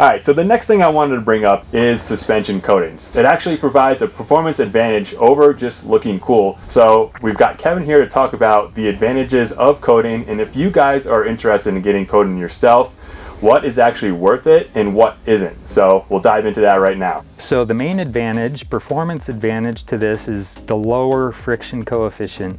All right, so the next thing I wanted to bring up is suspension coatings. It actually provides a performance advantage over just looking cool. So we've got Kevin here to talk about the advantages of coating, and if you guys are interested in getting coating yourself, what is actually worth it and what isn't. So we'll dive into that right now. So the main advantage, performance advantage to this is the lower friction coefficient.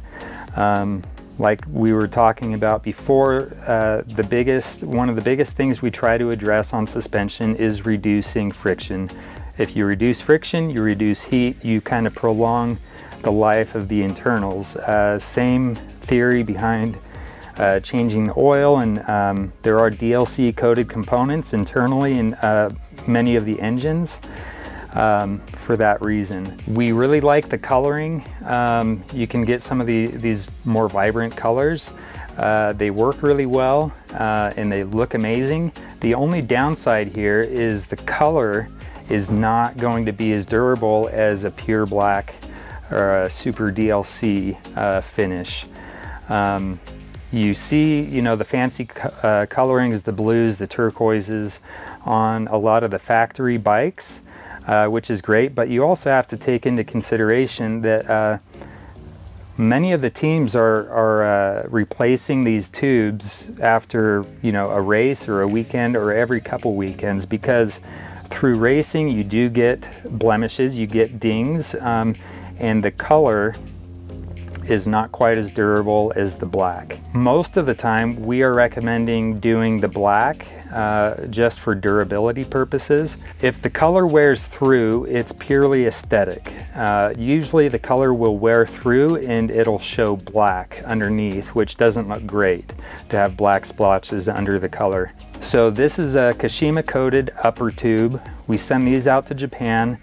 Um, like we were talking about before, uh, the biggest, one of the biggest things we try to address on suspension is reducing friction. If you reduce friction, you reduce heat, you kind of prolong the life of the internals. Uh, same theory behind uh, changing the oil and um, there are DLC coated components internally in uh, many of the engines um, for that reason. We really like the coloring. Um, you can get some of the, these more vibrant colors. Uh, they work really well uh, and they look amazing. The only downside here is the color is not going to be as durable as a pure black or a super DLC uh, finish. Um, you see, you know, the fancy uh, colorings, the blues, the turquoises on a lot of the factory bikes uh, which is great, but you also have to take into consideration that uh, many of the teams are, are uh, replacing these tubes after you know a race or a weekend or every couple weekends because through racing you do get blemishes, you get dings, um, and the color is not quite as durable as the black. Most of the time we are recommending doing the black uh, just for durability purposes. If the color wears through, it's purely aesthetic. Uh, usually the color will wear through and it'll show black underneath, which doesn't look great to have black splotches under the color. So this is a Kashima coated upper tube. We send these out to Japan.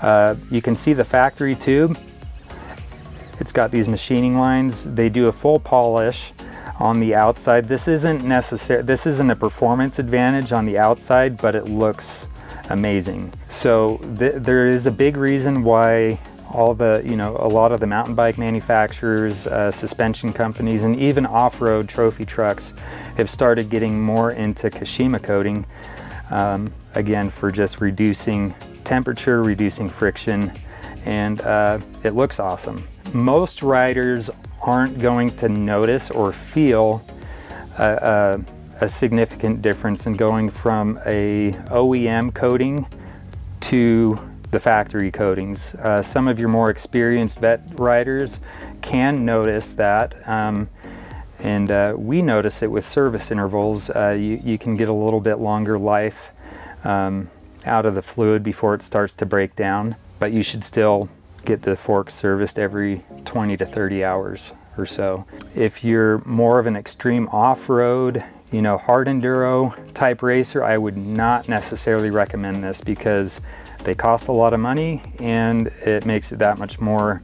Uh, you can see the factory tube. It's got these machining lines. They do a full polish on the outside. This isn't necessary, this isn't a performance advantage on the outside, but it looks amazing. So th there is a big reason why all the, you know, a lot of the mountain bike manufacturers, uh, suspension companies, and even off-road trophy trucks have started getting more into Kashima coating, um, again, for just reducing temperature, reducing friction, and uh, it looks awesome. Most riders aren't going to notice or feel a, a, a significant difference in going from a OEM coating to the factory coatings. Uh, some of your more experienced vet riders can notice that um, and uh, we notice it with service intervals. Uh, you, you, can get a little bit longer life um, out of the fluid before it starts to break down, but you should still get the forks serviced every 20 to 30 hours or so. If you're more of an extreme off-road, you know, hard enduro type racer, I would not necessarily recommend this because they cost a lot of money and it makes it that much more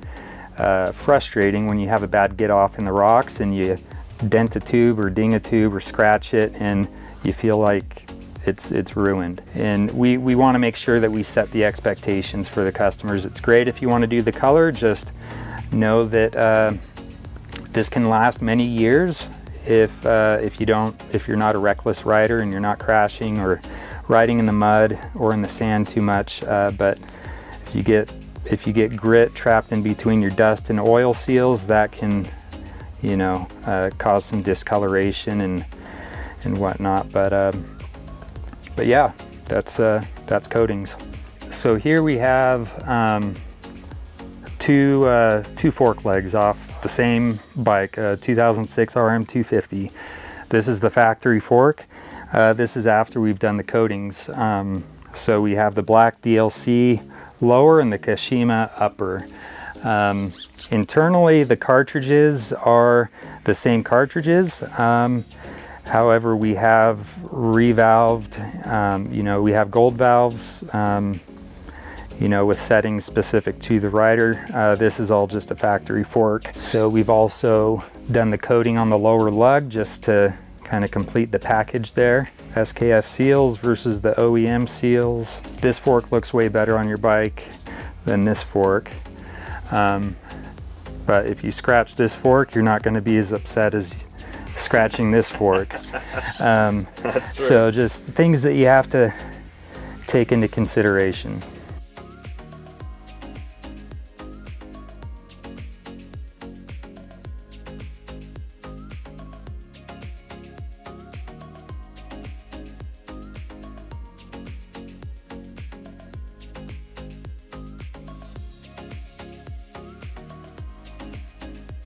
uh, frustrating when you have a bad get off in the rocks and you dent a tube or ding a tube or scratch it and you feel like it's it's ruined. And we, we want to make sure that we set the expectations for the customers. It's great if you want to do the color, just know that uh, this can last many years if uh, if you don't if you're not a reckless rider and you're not crashing or riding in the mud or in the sand too much. Uh, but if you get if you get grit trapped in between your dust and oil seals, that can you know uh, cause some discoloration and and whatnot. But um, but yeah, that's uh, that's coatings. So here we have um, two uh, two fork legs off the same bike, uh, 2006 RM250. This is the factory fork. Uh, this is after we've done the coatings. Um, so we have the black DLC lower and the Kashima upper. Um, internally, the cartridges are the same cartridges. Um, However, we have revalved, um, you know, we have gold valves, um, you know, with settings specific to the rider. Uh, this is all just a factory fork. So we've also done the coating on the lower lug just to kind of complete the package there. SKF seals versus the OEM seals. This fork looks way better on your bike than this fork. Um, but if you scratch this fork, you're not going to be as upset as scratching this fork. Um, so just things that you have to take into consideration.